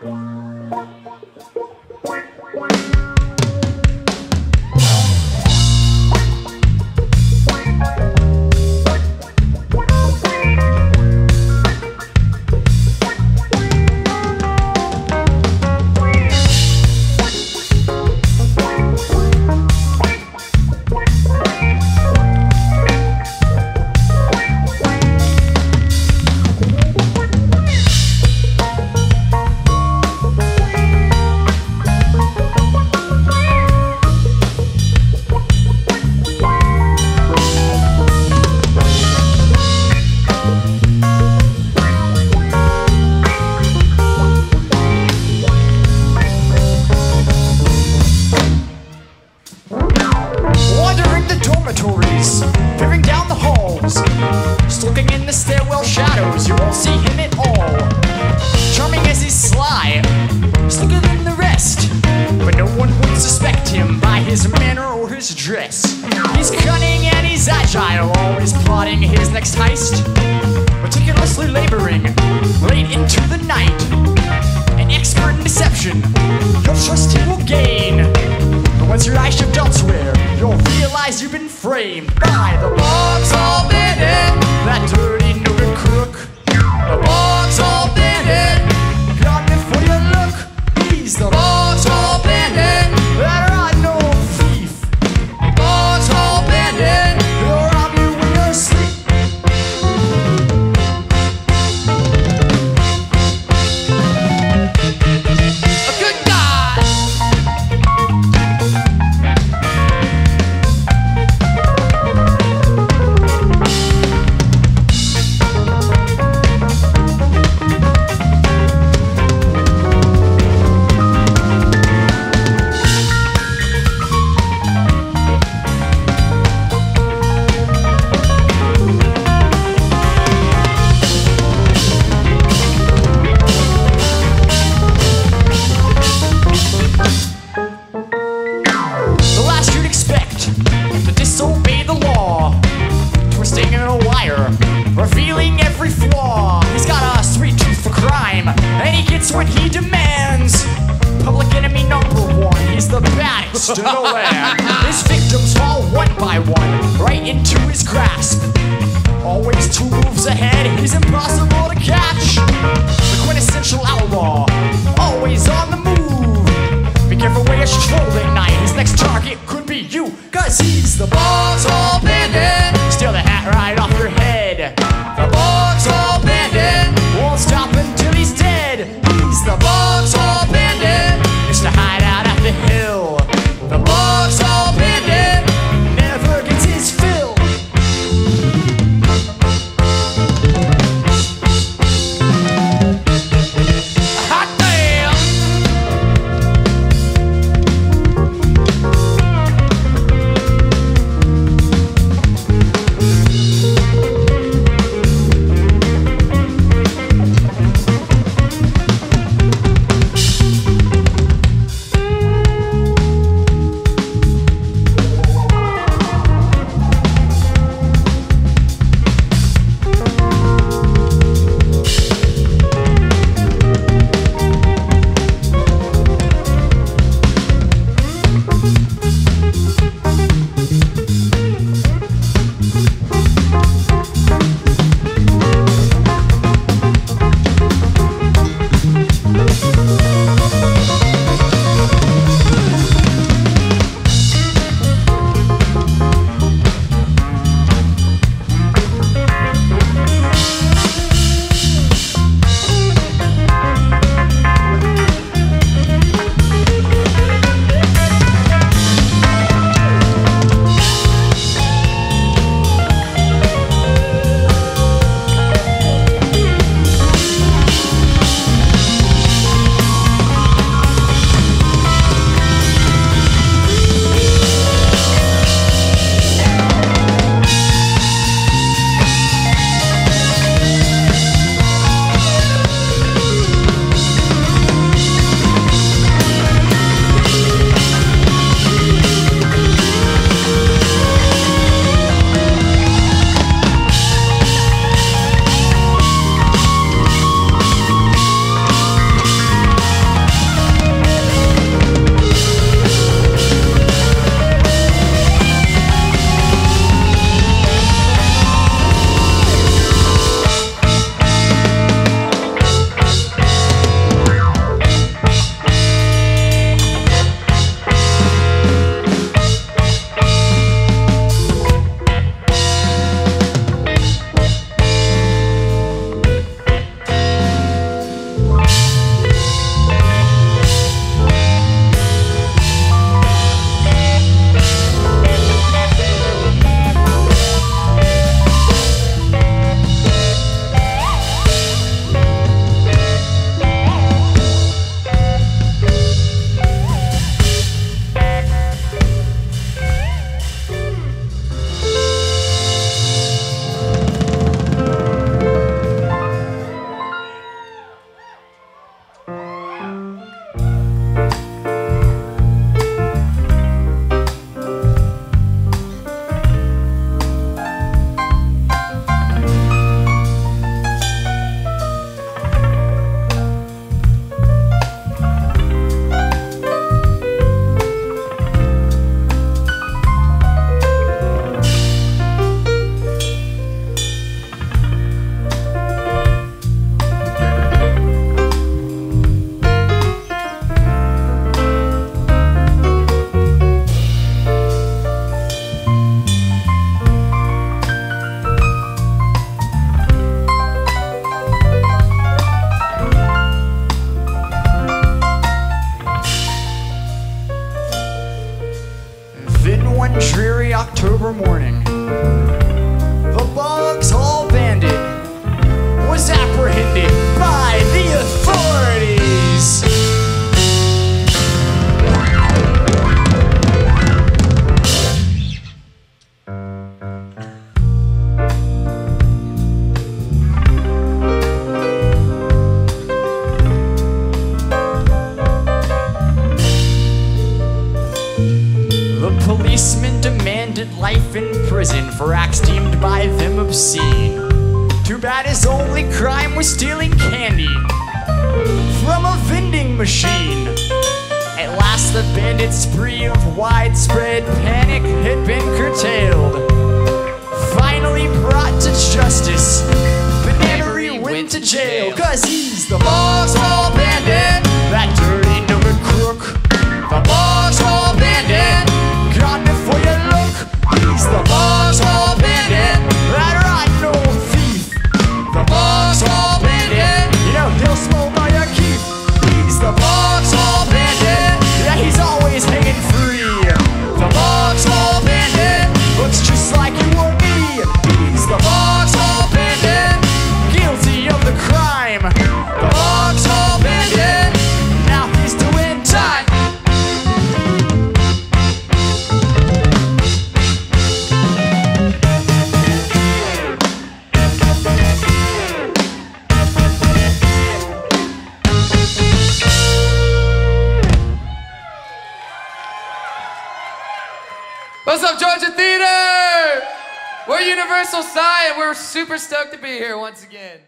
Wow. Dormitories, peering down the halls, skulking in the stairwell shadows, you won't see him at all. Charming as he's sly, slicker than the rest, but no one would suspect him by his manner or his dress. He's cunning and he's agile, always plotting his next heist, meticulously laboring late into the night. An expert in deception, your trust he will gain. Once your eyes shift elsewhere, you'll realize you've been framed by the Boggs Hall Bandit, that in the. His victims fall one by one, right into his grasp. Always two moves ahead, he's impossible to catch. The quintessential outlaw, always on the move. Be careful where you stroll policemen demanded life in prison for acts deemed by them obscene. Too bad his only crime was stealing candy from a vending machine. At last, the bandit spree of widespread panic had been curtailed. Finally brought to justice, but never he went to jail, cause he's the boss. What's up, Georgia Theatre? We're Universal Sigh, and we're super stoked to be here once again.